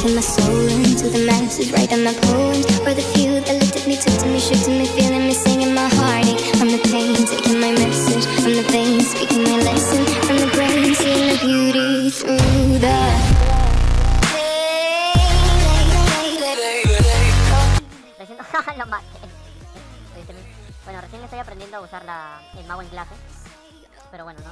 taking my soul into the masses, writing my poems for the few that looked at me, took to me, shook to me, feeling me, singing my heartache from the pain, taking my message from the veins, speaking my lesson from the brain, seeing the beauty through the. Lo maté. Bueno, recién estoy aprendiendo a usar la, el mago en clase. Pero bueno, ¿no?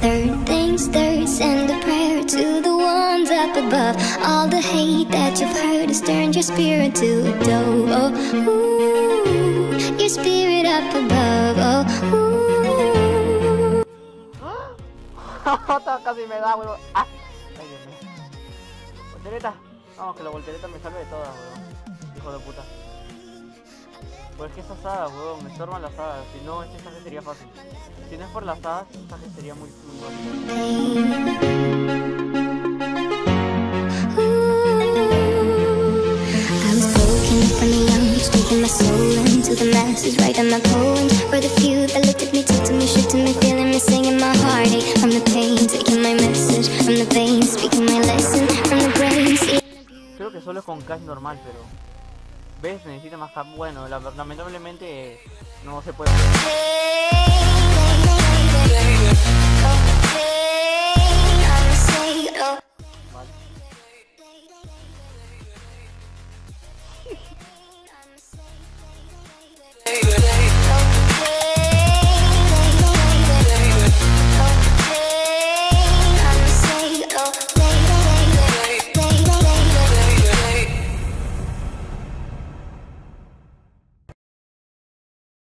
Third things third, send a prayer to the ones up above. All the hate that you've heard has turned your spirit to a dove. Oh, ooh, your spirit up above. Oh, ooh. Casi me da, weón. Ah. Ay, Dios mío. Voltereta. Vamos, que la voltereta me de todas, weón. Hijo de puta. Pues que esas hadas, weón, me estorban las hadas. Si no, este saje sería fácil. Si no es por las hadas, este saje sería muy. See Creo que solo es con cash normal, pero... ¿Ves? Necesita más cap. Bueno, la- lamentablemente no se puede.